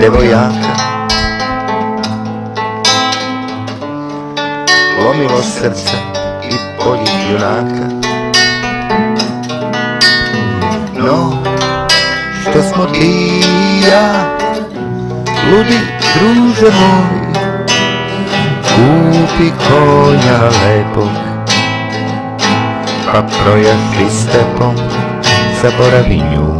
devojaka Lomilo srca i polji junaka. No, što smo ti i ja Ludi druže moj. Kupi konja lepog Pa projaši stepom Zaboravi nju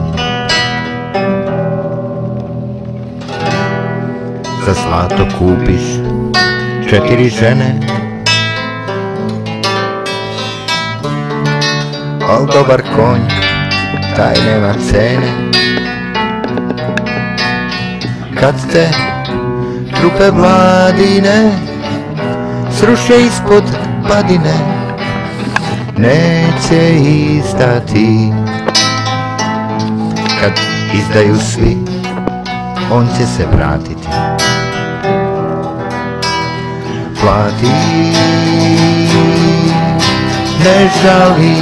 Za zlato kupiš. Četiri žene. Al dobar konj, taj nema cene. Kad te trupe vladine Sruše ispod padine Neće izdati. Kad izdaju svi On će se vratiti Plati. Ne žali.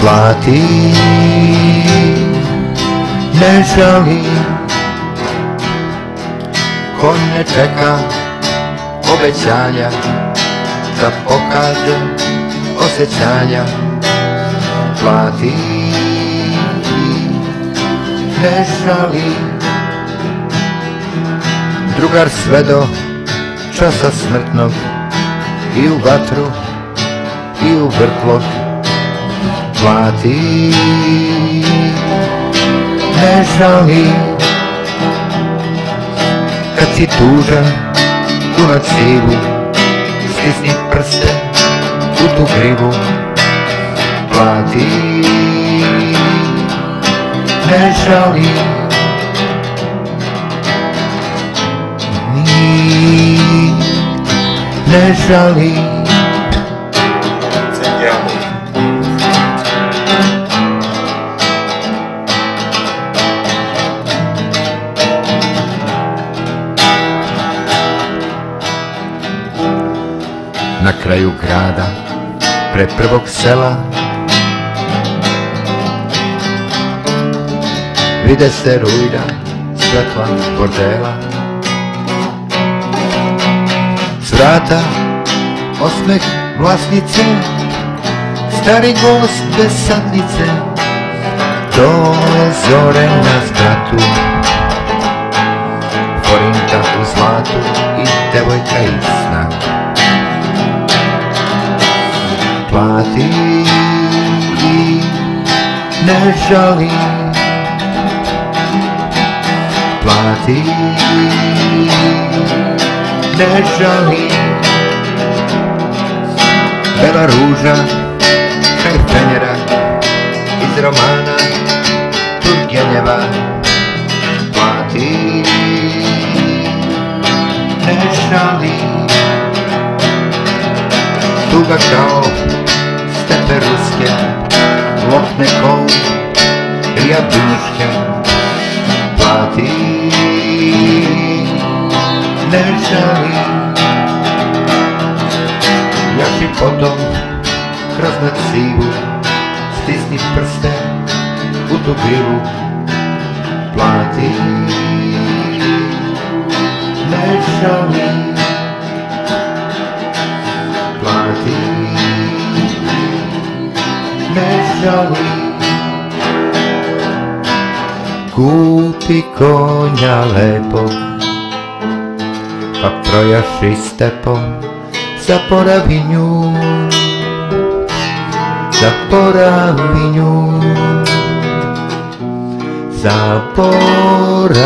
Plati. Ne žali. Ko ne čeka obećanja Da pokaže osjećanja? Plati. Ne žali Drugar sve do časa smrtnog I u vatru i u vrtlog Plati. Ne žali Kad si tužan tu na cilu Stisni prste u tu grivu Plati. Ne žali Ne žali. Na kraju grada Pred prvog sela Vide se rujda Svetla bordela Vrata Osmeh vlasnice Stari gost bez sadnice. Do zore na zgratu Forinta u zlatu I devojka iz sna. Plati Ne žali. Plati Ne nežalí. Bela růža, Ferfenera, i z romána Turgeneva platí. Nežalí. Tugakao, stepe ruské, Ne žali Još i potom Kroz nacivu Stisni prste U tu grilu Plati Ne žali plati Ne žali Kupi konja lepo Pa projaši stepom Zaboravi nju Zaboravi nju Zaboravi